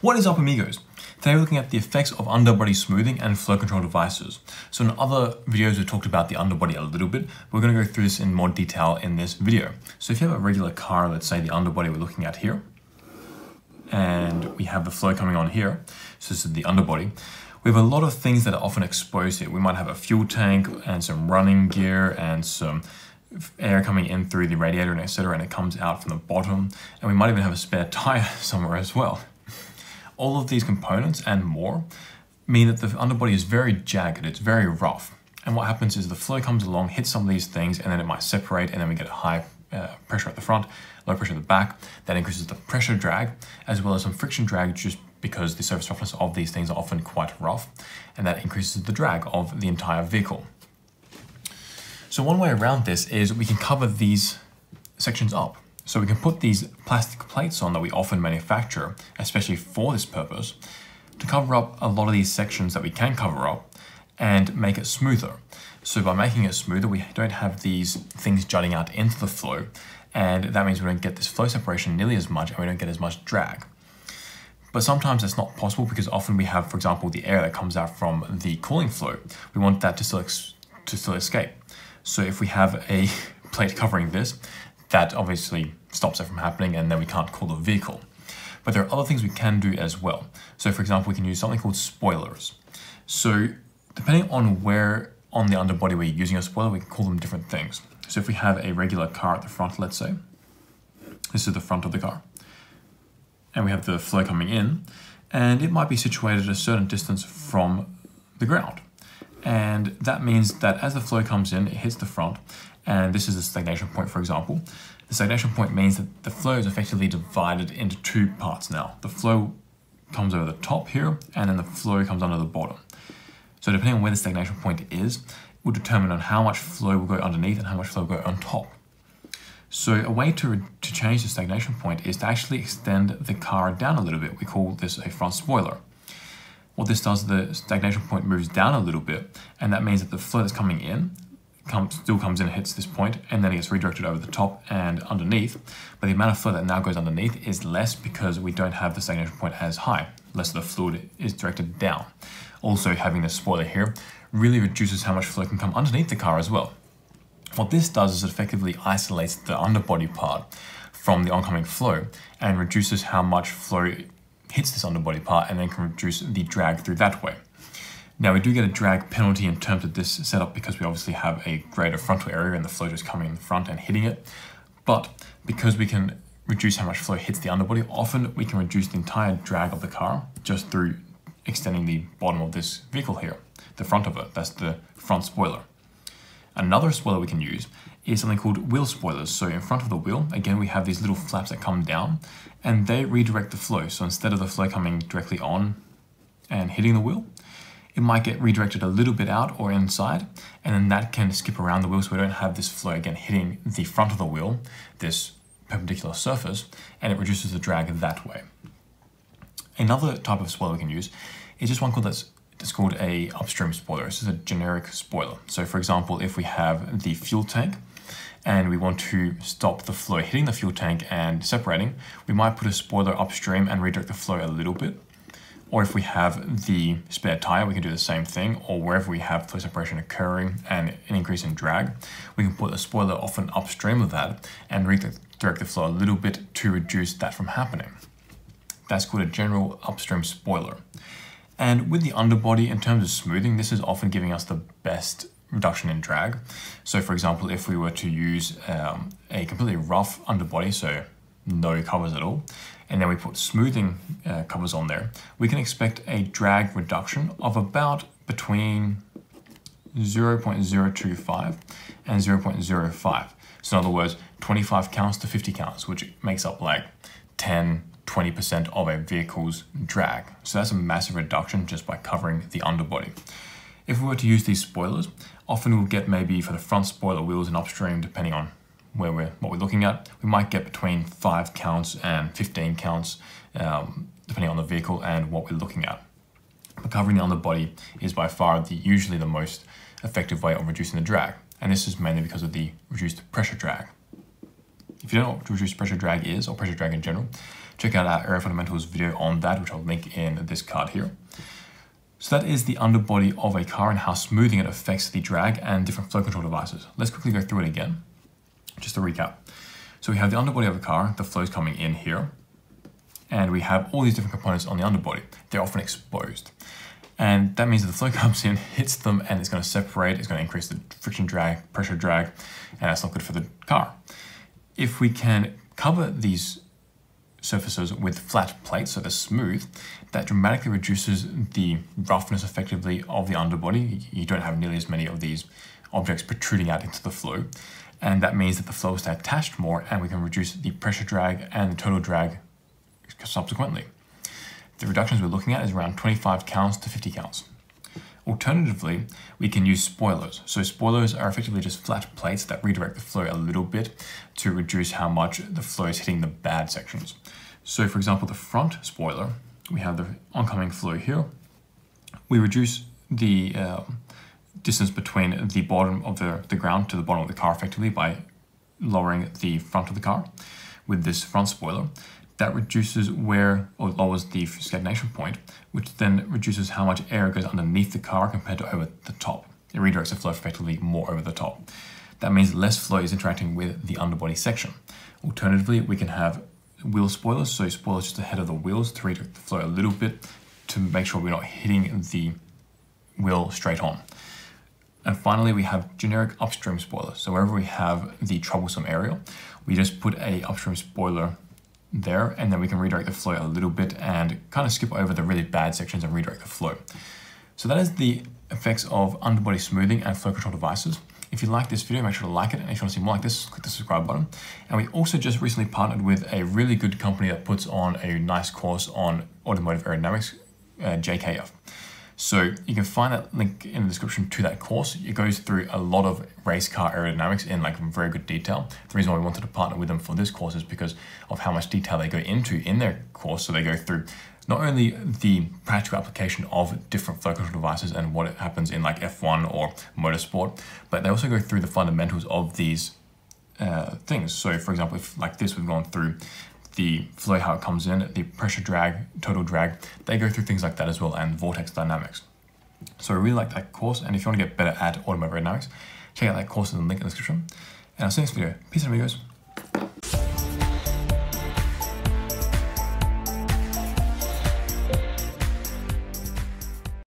What is up amigos? Today we're looking at the effects of underbody smoothing and flow control devices. So in other videos we talked about the underbody a little bit, we're going to go through this in more detail in this video. So if you have a regular car, let's say the underbody we're looking at here, and we have the flow coming on here, so this is the underbody, we have a lot of things that are often exposed here. We might have a fuel tank and some running gear and some air coming in through the radiator and etc and it comes out from the bottom and we might even have a spare tire somewhere as well. All of these components and more mean that the underbody is very jagged, it's very rough. And what happens is the flow comes along, hits some of these things, and then it might separate, and then we get a high uh, pressure at the front, low pressure at the back. That increases the pressure drag, as well as some friction drag, just because the surface roughness of these things are often quite rough, and that increases the drag of the entire vehicle. So one way around this is we can cover these sections up. So we can put these plastic plates on that we often manufacture, especially for this purpose, to cover up a lot of these sections that we can cover up and make it smoother. So by making it smoother, we don't have these things jutting out into the flow, and that means we don't get this flow separation nearly as much and we don't get as much drag. But sometimes that's not possible because often we have, for example, the air that comes out from the cooling flow. We want that to still, to still escape. So if we have a plate covering this, that obviously stops it from happening and then we can't call the vehicle. But there are other things we can do as well. So for example, we can use something called spoilers. So depending on where on the underbody we're using a spoiler, we can call them different things. So if we have a regular car at the front, let's say, this is the front of the car, and we have the flow coming in, and it might be situated a certain distance from the ground. And that means that as the flow comes in, it hits the front, and this is the stagnation point, for example. The stagnation point means that the flow is effectively divided into two parts now. The flow comes over the top here, and then the flow comes under the bottom. So depending on where the stagnation point is, will determine on how much flow will go underneath and how much flow will go on top. So a way to, to change the stagnation point is to actually extend the car down a little bit. We call this a front spoiler. What this does, the stagnation point moves down a little bit, and that means that the flow that's coming in comes, still comes in and hits this point, and then it gets redirected over the top and underneath. But the amount of flow that now goes underneath is less because we don't have the stagnation point as high. Less of the fluid is directed down. Also, having this spoiler here really reduces how much flow can come underneath the car as well. What this does is effectively isolates the underbody part from the oncoming flow and reduces how much flow hits this underbody part and then can reduce the drag through that way. Now we do get a drag penalty in terms of this setup because we obviously have a greater frontal area and the flow just coming in the front and hitting it. But because we can reduce how much flow hits the underbody, often we can reduce the entire drag of the car just through extending the bottom of this vehicle here, the front of it, that's the front spoiler. Another spoiler we can use is something called wheel spoilers. So in front of the wheel, again, we have these little flaps that come down and they redirect the flow. So instead of the flow coming directly on and hitting the wheel, it might get redirected a little bit out or inside, and then that can skip around the wheel so we don't have this flow again hitting the front of the wheel, this perpendicular surface, and it reduces the drag that way. Another type of spoiler we can use is just one called that's it's called a upstream spoiler. This is a generic spoiler. So for example, if we have the fuel tank and we want to stop the flow hitting the fuel tank and separating, we might put a spoiler upstream and redirect the flow a little bit. Or if we have the spare tire, we can do the same thing. Or wherever we have flow separation occurring and an increase in drag, we can put a spoiler often upstream of that and redirect the flow a little bit to reduce that from happening. That's called a general upstream spoiler. And with the underbody, in terms of smoothing, this is often giving us the best reduction in drag. So for example, if we were to use um, a completely rough underbody, so no covers at all, and then we put smoothing uh, covers on there, we can expect a drag reduction of about between 0.025 and 0.05. So in other words, 25 counts to 50 counts, which makes up like 10, 20% of a vehicle's drag. So that's a massive reduction just by covering the underbody. If we were to use these spoilers, often we'll get maybe for the front spoiler wheels and upstream, depending on where we're what we're looking at, we might get between five counts and 15 counts, um, depending on the vehicle and what we're looking at. But covering the underbody is by far the usually the most effective way of reducing the drag, and this is mainly because of the reduced pressure drag. If you don't know what reduced pressure drag is, or pressure drag in general, check out our Aero Fundamentals video on that, which I'll link in this card here. So that is the underbody of a car and how smoothing it affects the drag and different flow control devices. Let's quickly go through it again, just to recap. So we have the underbody of a car, the flow's coming in here, and we have all these different components on the underbody. They're often exposed. And that means that the flow comes in, hits them, and it's going to separate, it's going to increase the friction drag, pressure drag, and that's not good for the car. If we can cover these surfaces with flat plates, so they're smooth, that dramatically reduces the roughness effectively of the underbody. You don't have nearly as many of these objects protruding out into the flow. And that means that the flow is attached more and we can reduce the pressure drag and the total drag subsequently. The reductions we're looking at is around 25 counts to 50 counts. Alternatively, we can use spoilers. So spoilers are effectively just flat plates that redirect the flow a little bit to reduce how much the flow is hitting the bad sections. So for example, the front spoiler, we have the oncoming flow here. We reduce the uh, distance between the bottom of the, the ground to the bottom of the car effectively by lowering the front of the car with this front spoiler that reduces where or lowers the stagnation point, which then reduces how much air goes underneath the car compared to over the top. It redirects the flow effectively more over the top. That means less flow is interacting with the underbody section. Alternatively, we can have wheel spoilers, so spoilers just ahead of the wheels to redirect the flow a little bit to make sure we're not hitting the wheel straight on. And finally, we have generic upstream spoilers. So wherever we have the troublesome area, we just put a upstream spoiler there, and then we can redirect the flow a little bit and kind of skip over the really bad sections and redirect the flow. So that is the effects of underbody smoothing and flow control devices. If you like this video, make sure to like it. And if you want to see more like this, click the subscribe button. And we also just recently partnered with a really good company that puts on a nice course on automotive aerodynamics, uh, JKF. So you can find that link in the description to that course. It goes through a lot of race car aerodynamics in like very good detail. The reason why we wanted to partner with them for this course is because of how much detail they go into in their course. So they go through not only the practical application of different flow control devices and what happens in like F1 or motorsport, but they also go through the fundamentals of these uh, things. So for example, if like this, we've gone through the flow, how it comes in, the pressure drag, total drag, they go through things like that as well, and vortex dynamics. So I really like that course, and if you want to get better at automotive dynamics, check out that course in the link in the description. And I'll see you next video. Peace and amigos.